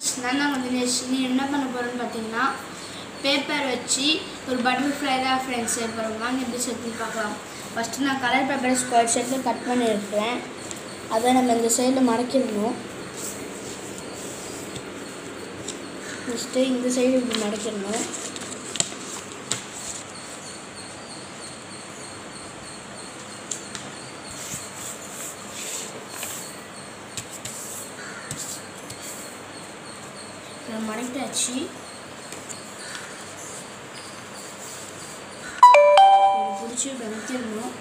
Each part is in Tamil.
நான் தான் தினேஷ் நீ என்ன பண்ண போகிறேன்னு பார்த்தீங்கன்னா பேப்பர் வச்சு ஒரு பட்டர்ஃப்ளை தான் ஃப்ரெண்ட்ஸ் செய்ய போகிறோம் வாங்க எப்படி செஞ்சு பார்க்கலாம். ஃபஸ்ட்டு நான் கலர் பேப்பரை ஸ்கொயர் ஷேப்பில் கட் பண்ணியிருக்கிறேன். அதை நம்ம இந்த சைடில் மடக்கிடணும். ஃபஸ்ட்டு இந்த சைடு இப்படி மடக்கிடணும். இதை மடக்கிட்டாச்சு பிடிச்சி வெளுத்திடணும்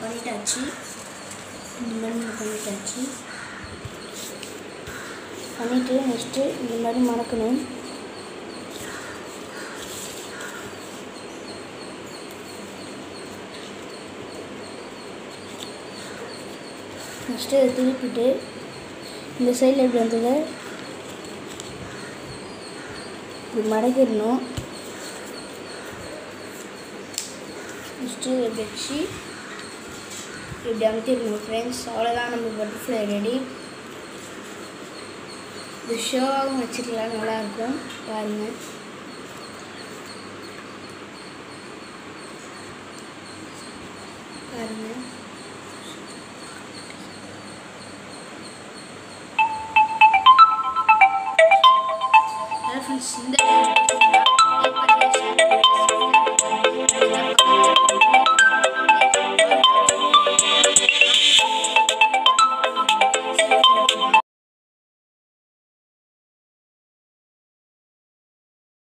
பண்ணிட்டாச்சு. இந்த மாதிரி பண்ணிட்டாச்சு. பண்ணிவிட்டு நெக்ஸ்ட்டு இந்த மாதிரி மறக்கணும். ஃபஸ்ட்டு இதை திருப்பிட்டு இந்த சைடில் எப்படி வந்தது இப்படி மடக்கிடணும். ஃபஸ்ட்டு இதை வச்சு இப்படி அமைத்திருக்கணும் ஃப்ரெண்ட்ஸ் அவ்வளோதான் நம்ம பட்டர்ஃப்ளை ரெடி இது ஷோவாகவும் வச்சுக்கலாம் நல்லாயிருக்கும் பாருங்கள் பாருங்கள் ஃப்ரெண்ட்ஸ் இந்த